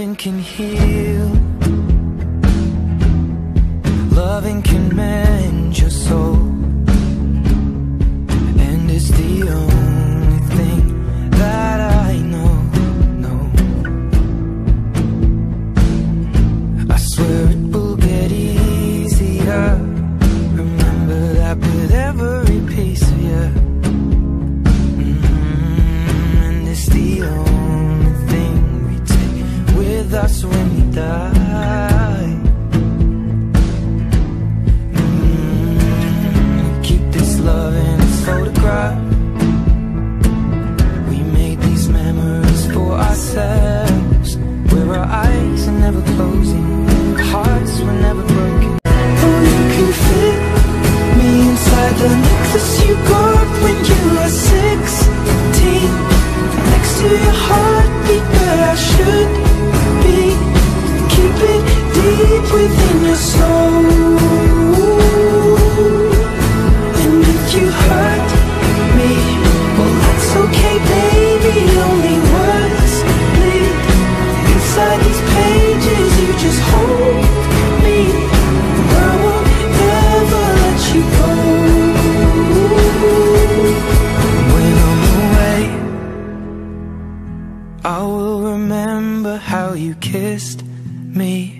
Loving can heal. Loving can mend die. Mm, keep this love in photograph. We made these memories for ourselves, where our eyes are never closing, hearts were never broken. Oh, you can fit me inside the necklace you got when you were sixteen, next to your heartbeat where I should I will remember how you kissed me